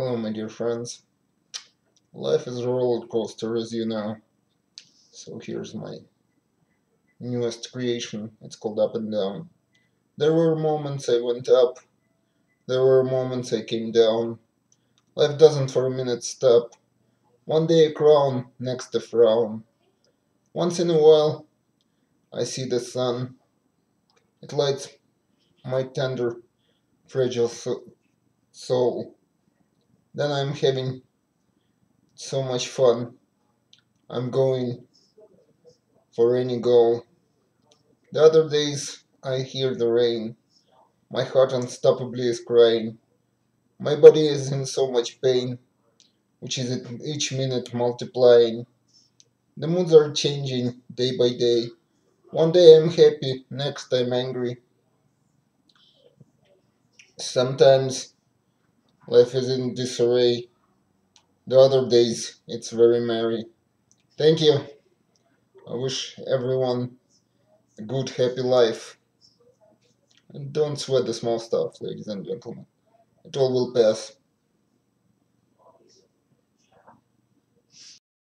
Hello, my dear friends. Life is a roller coaster, as you know. So here's my newest creation. It's called Up and Down. There were moments I went up. There were moments I came down. Life doesn't for a minute stop. One day a crown, next a frown. Once in a while, I see the sun. It lights my tender, fragile soul. Then I'm having so much fun. I'm going for any goal. The other days I hear the rain. My heart unstoppably is crying. My body is in so much pain, which is each minute multiplying. The moods are changing day by day. One day I'm happy, next I'm angry. Sometimes life is in disarray. The other days it's very merry. Thank you. I wish everyone a good, happy life. And don't sweat the small stuff, ladies and gentlemen. It all will pass.